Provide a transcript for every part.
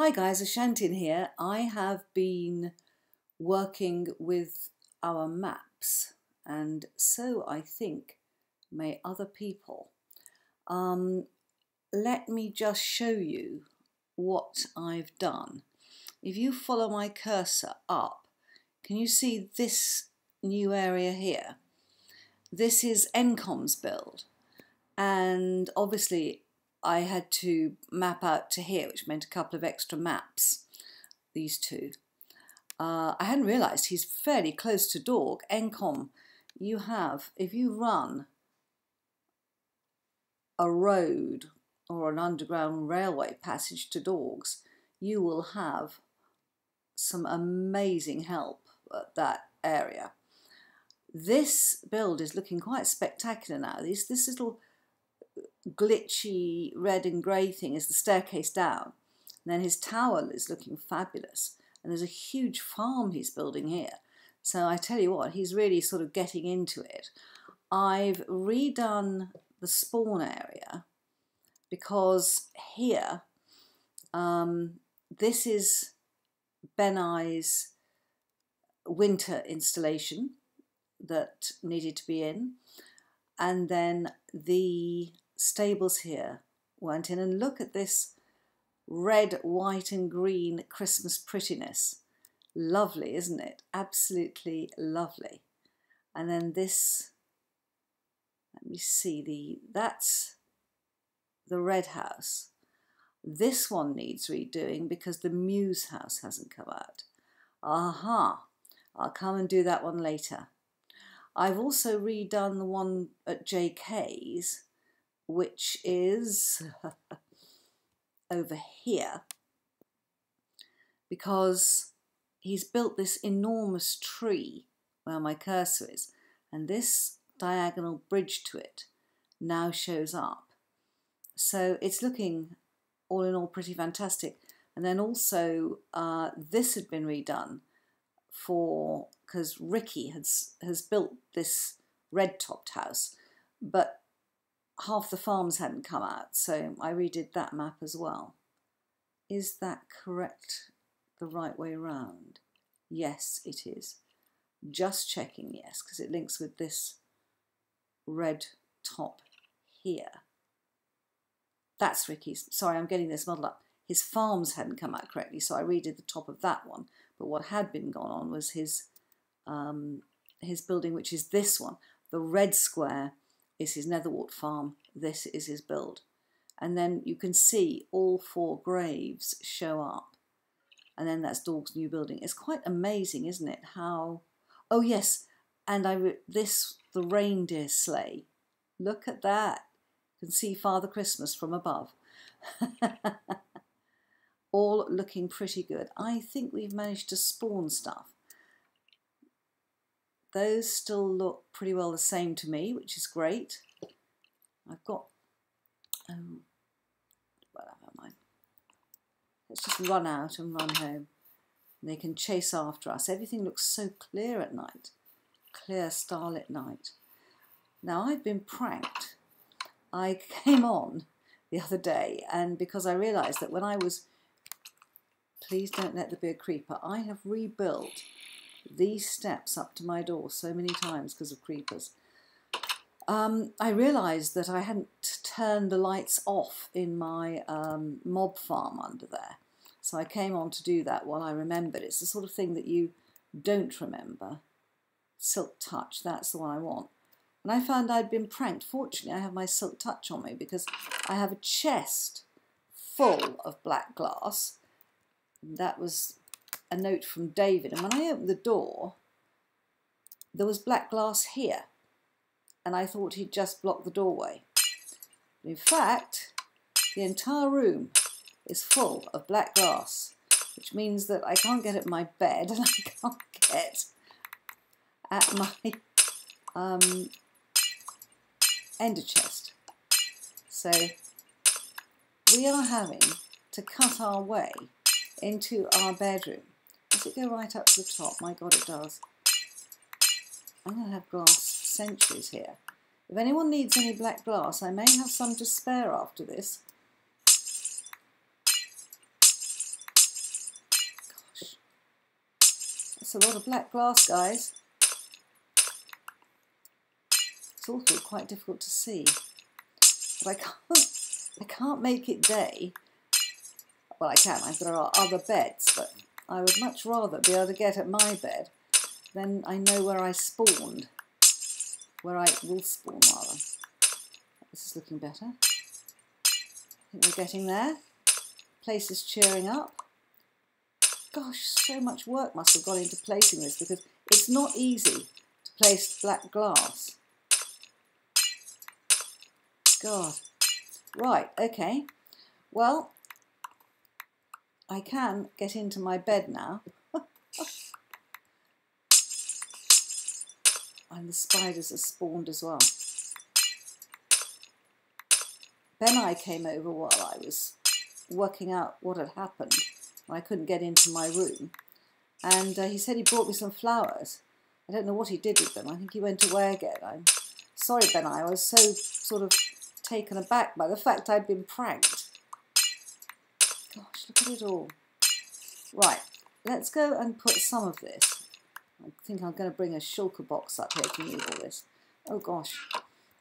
Hi guys, Ashantin here. I have been working with our maps and so I think may other people. Um, let me just show you what I've done. If you follow my cursor up, can you see this new area here? This is Encom's build and obviously I had to map out to here, which meant a couple of extra maps, these two. Uh, I hadn't realised he's fairly close to Dorg. Encom, you have, if you run a road or an underground railway passage to Dorgs, you will have some amazing help at that area. This build is looking quite spectacular now. This, this little glitchy red and grey thing is the staircase down. And then his tower is looking fabulous. And there's a huge farm he's building here. So I tell you what, he's really sort of getting into it. I've redone the spawn area because here, um, this is Benai's winter installation that needed to be in. And then the stables here went in and look at this red, white and green Christmas prettiness. Lovely, isn't it? Absolutely lovely. And then this, let me see, the that's the red house. This one needs redoing because the Muse house hasn't come out. Aha, I'll come and do that one later. I've also redone the one at JK's which is over here because he's built this enormous tree where my cursor is and this diagonal bridge to it now shows up. So it's looking all in all pretty fantastic. And then also uh, this had been redone for because Ricky has has built this red topped house, but half the farms hadn't come out, so I redid that map as well. Is that correct the right way around? Yes, it is. Just checking, yes, because it links with this red top here. That's Ricky's. Sorry, I'm getting this muddled up. His farms hadn't come out correctly, so I redid the top of that one. But what had been gone on was his um, his building, which is this one. The red square is his Netherwart farm, this is his build. And then you can see all four graves show up. And then that's Dorg's new building. It's quite amazing, isn't it? How, oh yes, and I this, the reindeer sleigh. Look at that. You can see Father Christmas from above. all looking pretty good. I think we've managed to spawn stuff. Those still look pretty well the same to me, which is great. I've got, um, whatever mine. Let's just run out and run home. they can chase after us. Everything looks so clear at night. Clear starlit night. Now I've been pranked. I came on the other day and because I realised that when I was, please don't let there be a creeper, I have rebuilt these steps up to my door so many times because of creepers. Um, I realised that I hadn't turned the lights off in my um, mob farm under there. So I came on to do that while I remembered. It's the sort of thing that you don't remember. Silk Touch, that's the one I want. And I found I'd been pranked. Fortunately, I have my Silk Touch on me because I have a chest full of black glass. That was a note from David. And when I opened the door, there was black glass here. And I thought he'd just blocked the doorway. in fact, the entire room is full of black glass, which means that I can't get at my bed and I can't get at my um, ender chest. So we are having to cut our way into our bedroom does it go right up to the top? My God, it does. I'm going to have glass centuries here. If anyone needs any black glass, I may have some to spare after this. Gosh. That's a lot of black glass, guys. It's also quite difficult to see. But I can't, I can't make it day. Well, I can. I've got other beds, but I would much rather be able to get at my bed than I know where I spawned. Where I will spawn, rather. This is looking better. I think we're getting there. Place is cheering up. Gosh, so much work must have gone into placing this because it's not easy to place black glass. God. Right, okay. Well, I can get into my bed now. and the spiders are spawned as well. Ben I came over while I was working out what had happened. I couldn't get into my room. And uh, he said he brought me some flowers. I don't know what he did with them. I think he went away again. I'm sorry, Ben I. I was so sort of taken aback by the fact I'd been pranked. At it all. Right, let's go and put some of this. I think I'm going to bring a shulker box up here to move all this. Oh gosh.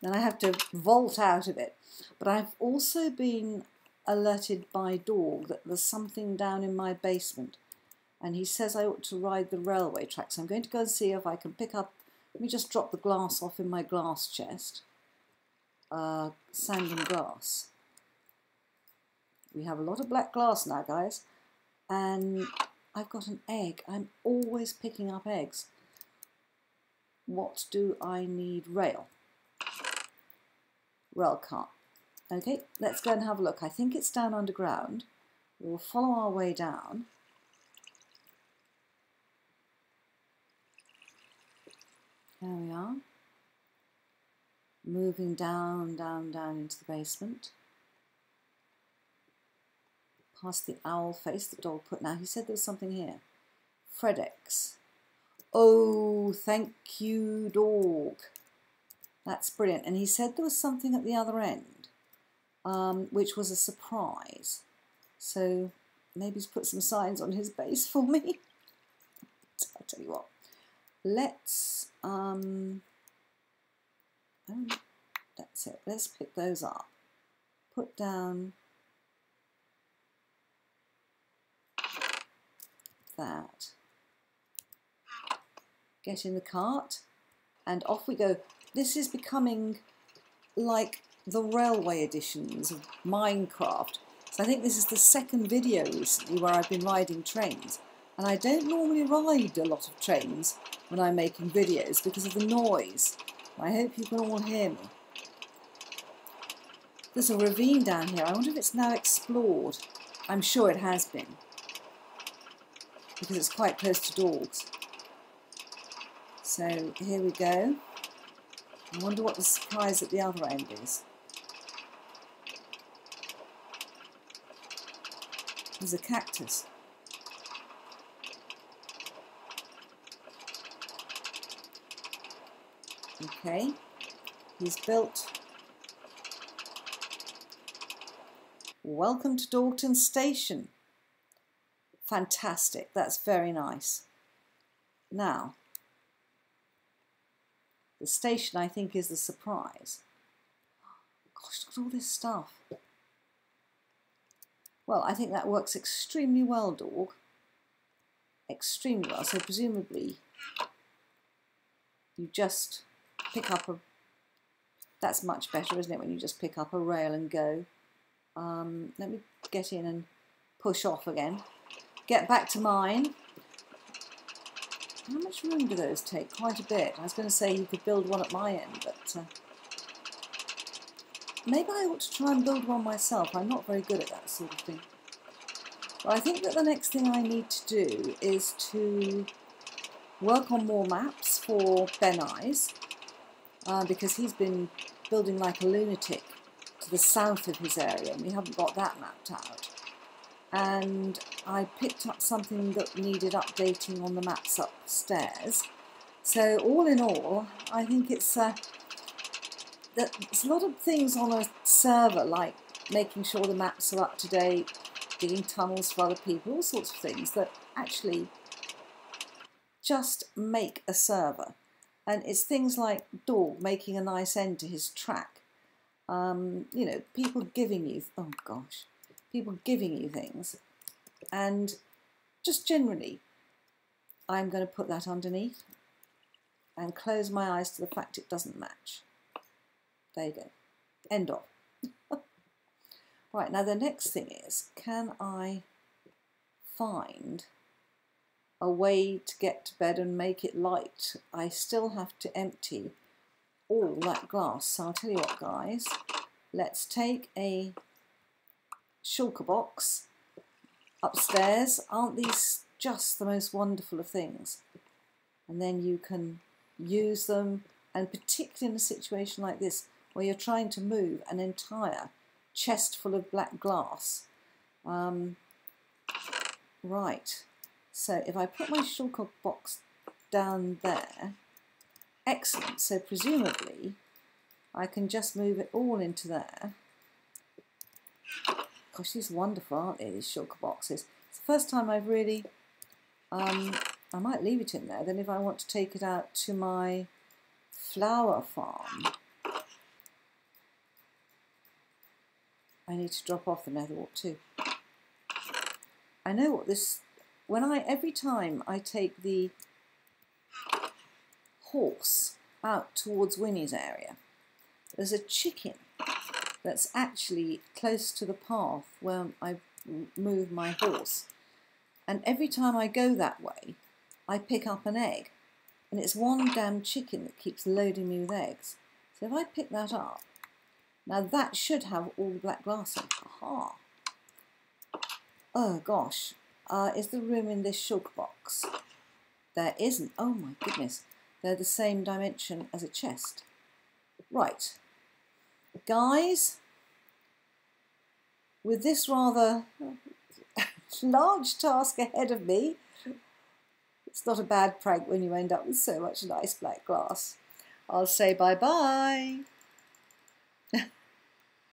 Then I have to vault out of it. But I've also been alerted by Dog that there's something down in my basement. And he says I ought to ride the railway tracks. I'm going to go and see if I can pick up, let me just drop the glass off in my glass chest. Uh, sand and glass. We have a lot of black glass now, guys. And I've got an egg. I'm always picking up eggs. What do I need? Rail. Rail cart. Okay, let's go and have a look. I think it's down underground. We'll follow our way down. There we are. Moving down, down, down into the basement. Past the owl face that Dog put. Now, he said there was something here. Fredex. Oh, thank you, Dog. That's brilliant. And he said there was something at the other end um, which was a surprise. So maybe he's put some signs on his base for me. I'll tell you what. Let's, um, oh, that's it. Let's pick those up. Put down that. Get in the cart and off we go. This is becoming like the railway editions of Minecraft. So I think this is the second video recently where I've been riding trains. And I don't normally ride a lot of trains when I'm making videos because of the noise. I hope you can all hear me. There's a ravine down here. I wonder if it's now explored. I'm sure it has been. Because it's quite close to dogs. So here we go. I wonder what the surprise at the other end is. There's a cactus. Okay, he's built. Welcome to Dogton Station. Fantastic, that's very nice. Now, the station I think is the surprise. Gosh, look at all this stuff. Well, I think that works extremely well, dog. Extremely well. So presumably you just pick up a... That's much better, isn't it, when you just pick up a rail and go. Um, let me get in and push off again. Get back to mine. How much room do those take? Quite a bit. I was going to say you could build one at my end, but... Uh, Maybe I ought to try and build one myself. I'm not very good at that sort of thing. But I think that the next thing I need to do is to work on more maps for Ben Eyes uh, because he's been building like a lunatic to the south of his area and we haven't got that mapped out. And I picked up something that needed updating on the maps upstairs. So all in all, I think it's uh, there's a lot of things on a server, like making sure the maps are up to date, digging tunnels for other people, all sorts of things that actually just make a server. And it's things like Dog making a nice end to his track. Um, you know, people giving you, oh gosh, people giving you things. And just generally, I'm going to put that underneath and close my eyes to the fact it doesn't match. There you go. End of. right, now the next thing is, can I find a way to get to bed and make it light? I still have to empty all that glass. So I'll tell you what, guys. Let's take a shulker box upstairs. Aren't these just the most wonderful of things? And then you can use them, and particularly in a situation like this, where you're trying to move an entire chest full of black glass. Um, right, so if I put my shulker box down there, excellent. So presumably I can just move it all into there. Gosh, these are wonderful, aren't they, these shulker boxes? It's the first time I've really, um, I might leave it in there. Then if I want to take it out to my flower farm, I need to drop off the netherwort too. I know what this, when I, every time I take the horse out towards Winnie's area, there's a chicken that's actually close to the path where I move my horse. And every time I go that way, I pick up an egg. And it's one damn chicken that keeps loading me with eggs. So if I pick that up, now that should have all the black glass in. Aha. Oh gosh. Uh, is the room in this shulker box? There isn't. Oh my goodness. They're the same dimension as a chest. Right. Guys, with this rather large task ahead of me, it's not a bad prank when you end up with so much nice black glass. I'll say bye-bye.